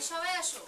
হ্যাঁ, সবাই আসো